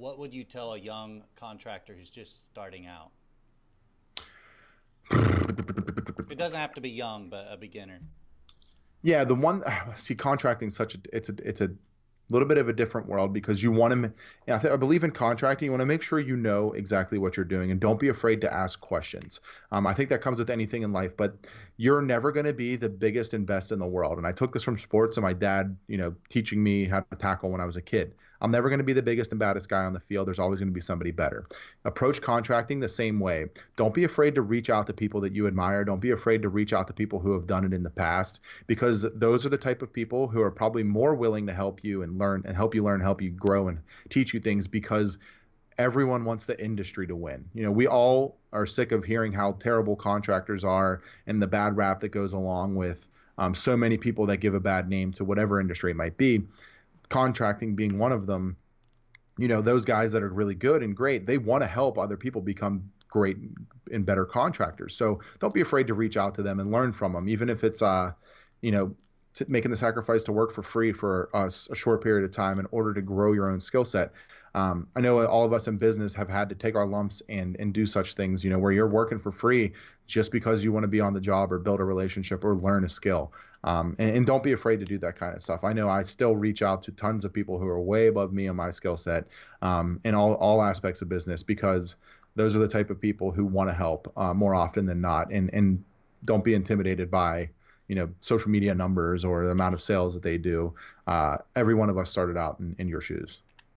what would you tell a young contractor who's just starting out? It doesn't have to be young, but a beginner. Yeah, the one see contracting such a it's a it's a little bit of a different world because you want to. I, th- I believe in contracting. You want to make sure you know exactly what you're doing and don't be afraid to ask questions. Um, I think that comes with anything in life, but you're never going to be the biggest and best in the world. And I took this from sports and my dad, you know, teaching me how to tackle when I was a kid. I'm never going to be the biggest and baddest guy on the field. There's always going to be somebody better. Approach contracting the same way. Don't be afraid to reach out to people that you admire. Don't be afraid to reach out to people who have done it in the past because those are the type of people who are probably more willing to help you and learn and help you learn, help you grow and teach you things because everyone wants the industry to win. You know, we all are sick of hearing how terrible contractors are and the bad rap that goes along with um, so many people that give a bad name to whatever industry it might be contracting being one of them, you know, those guys that are really good and great, they want to help other people become great and better contractors. So don't be afraid to reach out to them and learn from them, even if it's, uh, you know, making the sacrifice to work for free for a, a short period of time in order to grow your own skill set. Um, I know all of us in business have had to take our lumps and and do such things, you know, where you're working for free just because you want to be on the job or build a relationship or learn a skill. Um, and, and, don't be afraid to do that kind of stuff. I know I still reach out to tons of people who are way above me in my skill set um, in all all aspects of business because those are the type of people who want to help uh, more often than not. And and don't be intimidated by you know social media numbers or the amount of sales that they do. Uh, every one of us started out in, in your shoes.